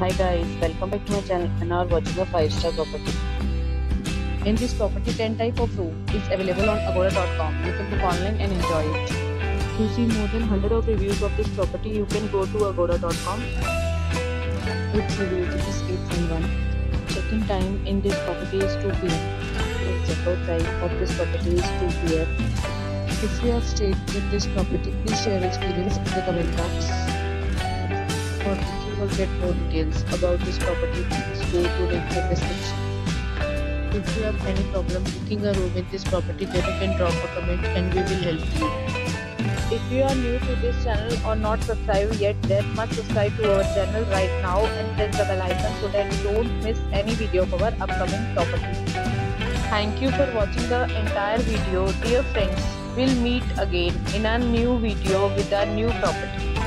Hi guys, welcome back to my channel and are watching a 5 star property. In this property, 10 type of room is available on agoda.com. You can book online and enjoy it. To see more than 100 of reviews of this property, you can go to agoda.com. Its review is 8.1. Check-in time in this property is 2 p.m. The checkout time of this property is 2 p.m. If you have stayed in this property, please share experience in the comment box. For booking get more details about this property, please go to the description. If you have any problem booking a room in this property, then you can drop a comment and we will help you. If you are new to this channel or not subscribed yet, then must subscribe to our channel right now and press the bell icon so that you don't miss any video of our upcoming property. Thank you for watching the entire video. Dear friends, we'll meet again in a new video with a new property.